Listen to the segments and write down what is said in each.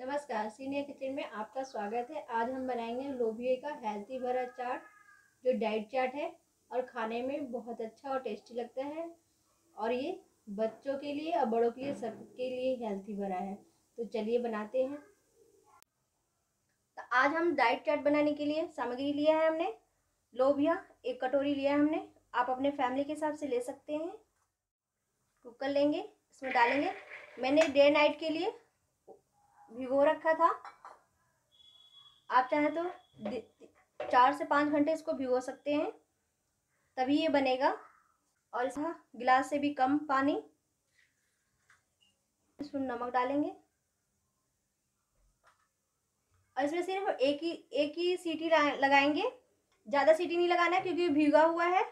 नमस्कार, senior kitchen में आपका स्वागत है। आज हम बनाएँगे लोबिया का हेल्थी भरा चाट, जो डाइट चाट है और खाने में बहुत अच्छा और टेस्टी लगता है। और ये बच्चों के लिए और बड़ों के लिए, सबके लिए हेल्थी भरा है। तो चलिए बनाते हैं। तो आज हम डाइट चाट बनाने के लिए सामग्री लिया है हमने, लोबिया, एक कटोरी लिया है हमने। आप अपने फैमिली के हिसाब से ले सकते हैं। कुकर लेंगे, इसमें डालेंगे। मैंने डे नाइट के लिए भिगो रखा था। आप चाहें तो चार से पाँच घंटे इसको भिगो सकते हैं। तभी ये बनेगा। और इसमें गिलास से भी कम पानी। इसमें नमक डालेंगे। और इसमें सिर्फ़ एक ही एक ही सीटी लगाएँगे। ज़्यादा सीटी नहीं लगाना है क्योंकि भीगा हुआ है।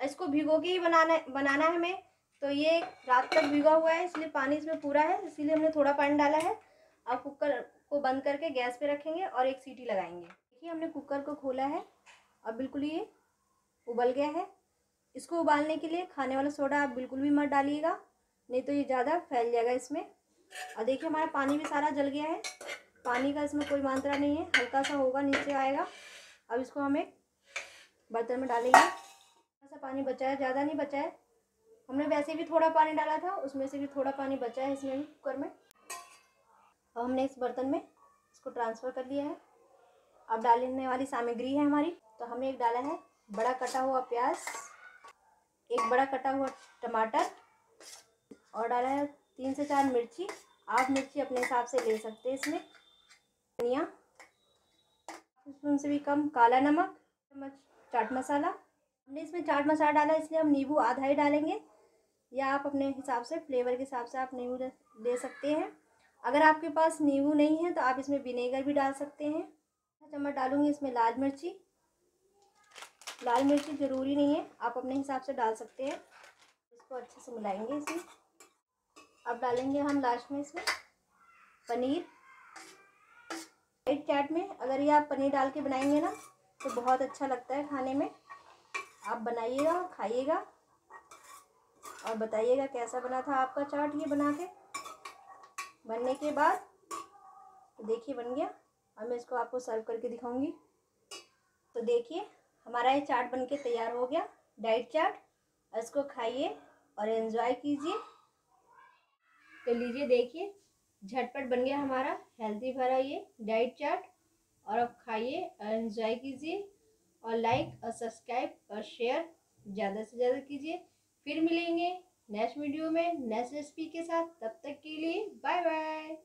इसको भिगो के ही बनाना बनाना है हमें। तो ये रात तक भिगा हुआ है, इसलिए पानी इसमें पूरा है। इसीलिए हमने थोड़ा पानी डाला है। अब कुकर को बंद करके गैस पे रखेंगे और एक सीटी लगाएँगे। देखिए, हमने कुकर को खोला है। अब बिल्कुल ये उबल गया है। इसको उबालने के लिए खाने वाला सोडा आप बिल्कुल भी मत डालिएगा, नहीं तो ये ज़्यादा फैल जाएगा इसमें। और देखिए, हमारा पानी भी सारा जल गया है। पानी का इसमें कोई मात्रा नहीं है हल्का सा होगा, नीचे आएगा। अब इसको हम एक बर्तन में डालेंगे। थोड़ा सा पानी बचा है, ज़्यादा नहीं बचा है। हमने वैसे भी थोड़ा पानी डाला था, उसमें से भी थोड़ा पानी बचा है इसमें भी कुकर में। अब हमने इस बर्तन में इसको ट्रांसफ़र कर लिया है। अब डालने वाली सामग्री है हमारी। तो हमने एक डाला है बड़ा कटा हुआ प्याज, एक बड़ा कटा हुआ टमाटर और डाला है तीन से चार मिर्ची। आप मिर्ची अपने हिसाब से ले सकते हैं इसमें। धनिया स्पून से भी कम काला नमक, चम्मच, चाट मसाला। हमने इसमें चाट मसाला डाला, इसलिए हम नींबू आधा ही डालेंगे। या आप अपने हिसाब से, फ्लेवर के हिसाब से आप नींबू दे सकते हैं। अगर आपके पास नींबू नहीं है तो आप इसमें विनेगर भी डाल सकते हैं। चम्मच डालूँगी इसमें लाल मिर्ची। लाल मिर्ची ज़रूरी नहीं है, आप अपने हिसाब से डाल सकते हैं। इसको अच्छे से मिलाएँगे इसमें अब डालेंगे हम लास्ट में इसमें पनीर। वाइट चाट में अगर ये आप पनीर डाल के बनाएँगे ना तो बहुत अच्छा लगता है खाने में। आप बनाइएगा, खाइएगा। और बताइएगा कैसा बना था आपका चाट ये बना के। बनने के बाद तो देखिए बन गया। अब मैं इसको आपको सर्व करके दिखाऊँगी। तो देखिए, हमारा ये चाट बन के तैयार हो गया। Diet chart. इसको खाइए और एंजॉय कीजिए। तो लीजिए, देखिए, झटपट बन गया हमारा। हेल्दी भरा ये डाइट चाट। और अब खाइए और एंजॉय कीजिए। और लाइक और सब्सक्राइब और शेयर ज़्यादा से ज़्यादा कीजिए। फिर मिलेंगे नेक्स्ट वीडियो में नेक्स्ट रेसिपी के साथ तब तक के लिए बाय बाय।